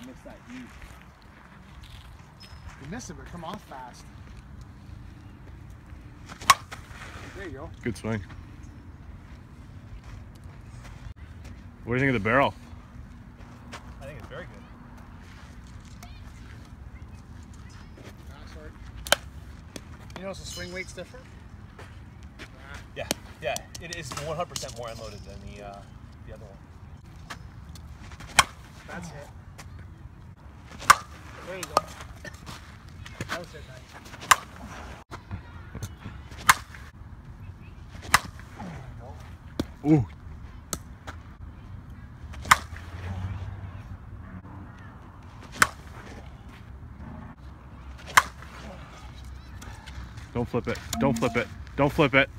I missed that heat. You missed it, but come off fast. There you go. Good swing. What do you think of the barrel? I think it's very good. That's. You know, so swing weight's different. Yeah, yeah. It is 100% more unloaded than the uh, the other one. That's it. There you go. That was it, nice. Ooh. Don't flip it. Don't flip it. Don't flip it.